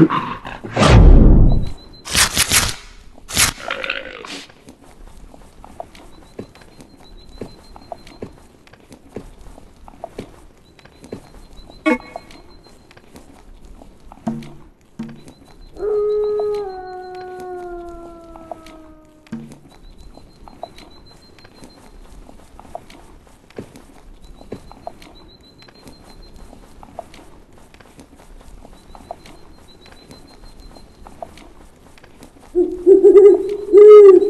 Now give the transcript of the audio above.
you よし!